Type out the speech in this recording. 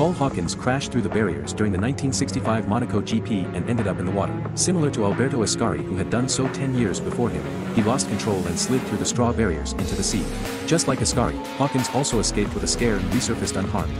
Paul Hawkins crashed through the barriers during the 1965 Monaco GP and ended up in the water. Similar to Alberto Ascari who had done so 10 years before him, he lost control and slid through the straw barriers into the sea. Just like Ascari, Hawkins also escaped with a scare and resurfaced unharmed.